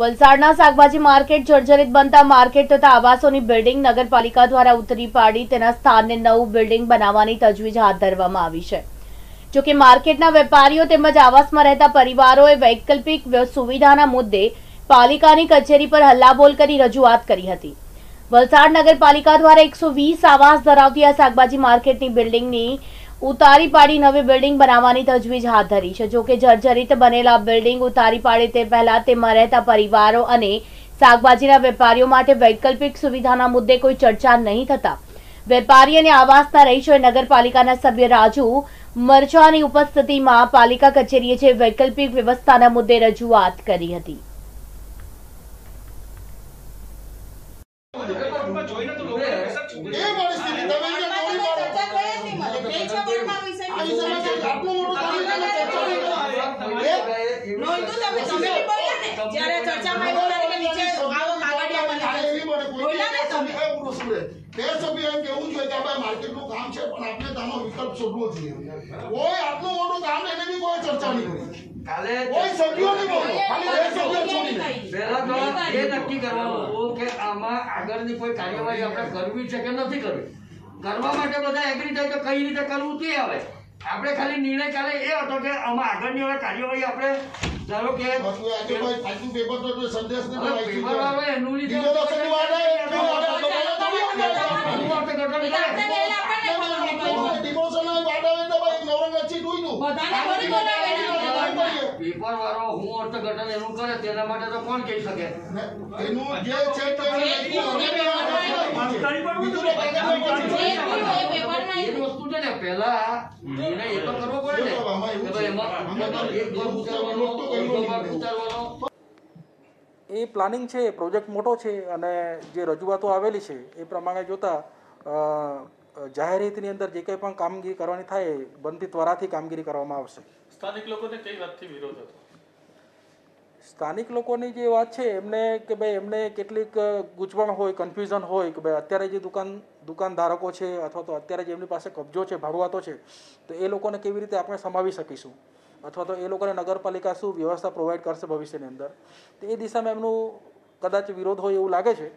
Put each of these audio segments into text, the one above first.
વલસાડના શાકભાજી માર્કેટ જર્જરિત બનતા માર્કેટ તથા આવાસોની બિલ્ડિંગ નગરપાલિકા દ્વારા ઉતરી પાડી તેના સ્થાને નવું બિલ્ડિંગ બનાવવાની તજવીજ હાથ ધરવામાં આવી છે. જોકે માર્કેટના વેપારીઓ તેમજ આવાસમાં રહેતા પરિવારોએ વૈકલ્પિક સુવિધાના મુદ્દે પાલિકાની કચેરી પર હલ્લાબોલ કરી રજૂઆત કરી હતી. વલસાડ નગરપાલિકા દ્વારા એકસો વીસ આવાસ ધરાવતી આ શાકભાજી માર્કેટની બિલ્ડિંગની ઉતારી પાડી નવી બિલ્ડિંગ બનાવવાની તજવીજ હાથ ધરી છે. જોકે જર્જરિત બનેલા બિલ્ડિંગ ઉતારી પાડે તે પહેલા તેમાં રહેતા પરિવારો અને શાકભાજીના વેપારીઓ માટે વૈકલ્પિક સુવિધાના મુદ્દે કોઈ ચર્ચા નહીં થતા. વેપારી અને આવાસના રહીશોએ નગરપાલિકાના સભ્ય રાજુ મરચાની ઉપસ્થિતિમાં પાલિકા કચેરીએ જે વૈકલ્પિક વ્યવસ્થાના મુદ્દે રજૂઆત કરી હતી. એ પરિસ્થિતિ તમે માર્કેટનું કામ છે પણ આપણે તેનો વિકલ્પ શોધવો જોઈએ. કોઈ આટલું મોટું કામ એને બી કોઈ ચર્ચા નહીં કરી. કાલે કોઈ સભ્યો નહીં બોલો. ખાલી બે સભ્યો છોડીને. પહેલા તો એ નક્કી કરવાનું કે આમાં આગળની કોઈ કાર્યવાહી આપણે કરવી છે કે નથી કરવી? કરવા માટે બધા એગ્રી થાય તો કઈ રીતે કરવું તે હવે. આપણે ખાલી નિર્ણય કાલે એ હતો કે આમાં આગળની હવે કાર્યવાહી આપણે ધારો કે તો સંદેશ એનું. પેપર વાળો હું અર્થઘટન એનું કરે તેના માટે તો કોણ કહી શકે? એનું જે છે તે લખ્યું હવે બીજું તો કાગળમાં પછી જે બી હોય પેપરમાં એ જ વસ્તુ છે ને પહેલા એ તો કરવો પડે ને. કે એમાં એક ભાગ ઉતારવાનો બીજો ભાગ ઉતારવાનો એ પ્લાનિંગ છે પ્રોજેક્ટ મોટો છે અને જે રજૂઆતો આવેલી છે એ પ્રમાણે જોતા જાહેર હિતની અંદર જે કંઈ પણ કામગીરી કરવાની થાય એ બનતી ત્વરાથી કામગીરી કરવામાં આવશે. સ્થાનિક લોકોને કઈ વાતથી વિરોધ હતો? સ્થાનિક લોકોની જે વાત છે, એમને કે ભાઈ એમને કેટલીક ગૂંચવણ હોય કન્ફ્યુઝન હોય કે ભાઈ અત્યારે જે દુકાન, દુકાનધારકો છે અથવા તો અત્યારે જે એમની પાસે કબજો છે, ભાડુઆતો છે, તો એ લોકોને કેવી રીતે આપણે સમાવી શકીશું? અથવા તો એ લોકોને નગરપાલિકા શું વ્યવસ્થા પ્રોવાઈડ કરશે ભવિષ્યની અંદર? તો એ દિશામાં એમનું કદાચ વિરોધ હોય એવું લાગે છે,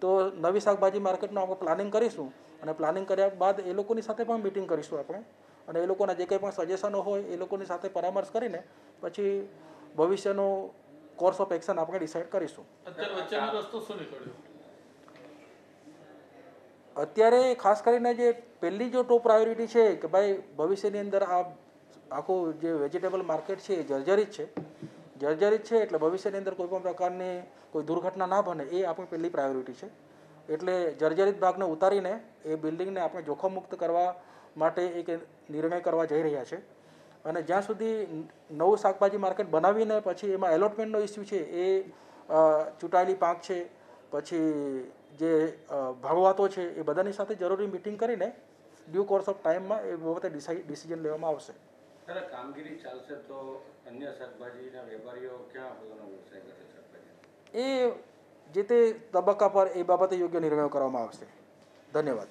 તો નવી શાકભાજી માર્કેટનું આપણે પ્લાનિંગ કરીશું અને પ્લાનિંગ કર્યા બાદ એ લોકોની સાથે પણ મિટિંગ કરીશું આપણે. અને એ લોકોના જે કંઈ પણ સજેશનો હોય એ લોકોની સાથે પરામર્શ કરીને પછી ભવિષ્યનું કોર્સ ઓફ એક્શન આપણે ડિસાઇડ કરીશું. અત્યારે ખાસ કરીને જે પહેલી જો ટોપ પ્રાયોરિટી છે કે ભાઈ ભવિષ્યની અંદર આ આખું જે વેજીટેબલ માર્કેટ છે એ જર્જરિત છે. જર્જરિત છે એટલે ભવિષ્યની અંદર કોઈ પણ પ્રકારની કોઈ દુર્ઘટના ના બને એ આપણી પહેલી પ્રાયોરિટી છે. એટલે જર્જરિત ભાગને ઉતારીને એ બિલ્ડિંગને આપણે જોખમ મુક્ત કરવા માટે એક નિર્ણય કરવા જઈ રહ્યા છે. અને જ્યાં સુધી નવું શાકભાજી માર્કેટ બનાવીને પછી એમાં એલોટમેન્ટનો ઇસ્યુ છે એ ચૂંટાયેલી પાંખ છે પછી જે ભાગવાતો છે એ બધાની સાથે જરૂરી મિટિંગ કરીને ડ્યુ કોર્સ ઓફ ટાઈમમાં એ બાબતે ડિસિઝન લેવામાં આવશે. ત્યારે કામગીરી ચાલશે તો અન્ય શાકભાજીના વેપારીઓ ક્યાં પોતાનો વ્યવસાય કરે શાકભાજી? એ જે તે તબક્કા પર એ બાબતે યોગ્ય નિર્ણયો કરવામાં આવશે. ધન્યવાદ.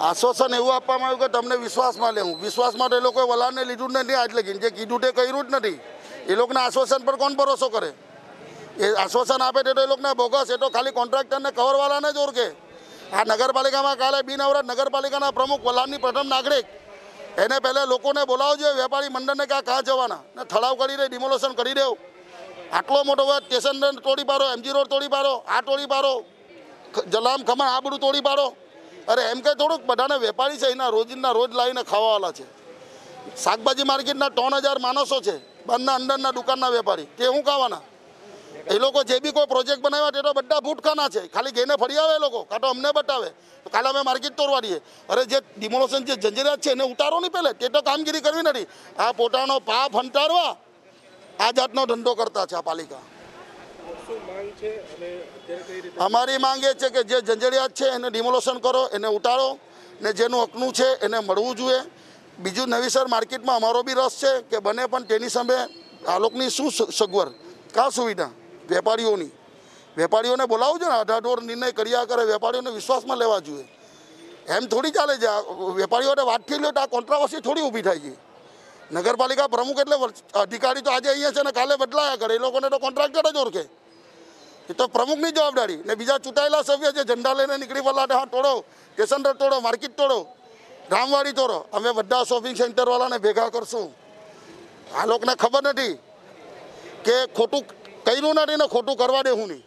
આશ્વાસન એવું આપવામાં આવ્યું કે તમને વિશ્વાસમાં લેવું. વિશ્વાસમાં તો એ લોકોએ વલાણને લીધું જ નથી આજ લગીને જે કીધું તે કર્યું જ નથી. એ લોકોને આશ્વાસન પર કોણ ભરોસો કરે? એ આશ્વાસન આપે તે તો એ લોકોને બોગસ. એ તો ખાલી કોન્ટ્રાક્ટરને કવરવાળાને જ ઓળખે. આ નગરપાલિકામાં કાલે બિનઅવરત નગરપાલિકાના પ્રમુખ વલાણની પ્રથમ નાગરિક. એને પહેલાં લોકોને બોલાવવો જોઈએ વેપારી મંડળને ક્યાં કાં જવાના? ને થળાવ કરી દે, ડિમોલેશન કરી દેવું. આટલો મોટો વાત, સ્ટેશન તોડી પાડો એમજી રોડ તોડી પાડો, આ તોડી પાડો જલામ ખમણ, આ બધું તોડી પાડો. અરે એમ કે થોડુંક બધાને વેપારી છે, એના રોજના રોજ લાવીને ખાવાવાળા છે. શાકભાજી માર્કેટના ત્રણ હજાર માણસો છે બંધના અંદરના દુકાનના વેપારી. તે શું ખાવાના? એ લોકો જે બી કોઈ પ્રોજેક્ટ બનાવ્યા તે તો બધા ભૂટખાના છે. ખાલી ગઈને ફરી આવે એ લોકો, કાં તો અમને બતાવે. તો કાલે અમે માર્કેટ તોડવા દઈએ. અરે જે ડિમોલેશન જે જંજીરાત છે, એને ઉતારો નહીં પહેલે. તે તો કામગીરી કરવી નથી. આ પોતાનો પાપ હંટારવા આ જાતનો ધંધો કરતા છે આ પાલિકા. અમારી માંગ એ છે કે જે ઝંઝડિયાત છે એને ડિમોલેશન કરો, એને ઉતારો ને જેનું હકનું છે એને મળવું જોઈએ. બીજું નવીસર માર્કેટમાં અમારો બી રસ છે કે બને પણ તેની સામે આ લોકોની શું સગવડ? કા સુવિધા? વેપારીઓની. વેપારીઓને બોલાવવું જોઈએ ને અઢાઢોર નિર્ણય કર્યા કરે, વેપારીઓને વિશ્વાસમાં લેવા જોઈએ. એમ થોડી ચાલે છે વેપારીઓને વાતથી લો તો આ કોન્ટ્રાવર્સી થોડી ઊભી થાય છે. નગરપાલિકા પ્રમુખ એટલે અધિકારી તો આજે અહીંયા છે ને કાલે બદલાયા કરે, એ લોકોને તો કોન્ટ્રાક્ટર જ ઓળખે. એ તો પ્રમુખની જવાબદારી. ને બીજા ચૂંટાયેલા સભ્ય જે ઝંડા લઈને નીકળી પડલા હા તોડો સ્ટેશન તોડો, માર્કેટ તોડો, રામવાડી તોડો. અમે બધા શોપિંગ સેન્ટરવાળાને ભેગા કરશું. આ લોકોને ખબર નથી કે ખોટું કર્યું નથી ને ખોટું કરવા દેવું નહીં.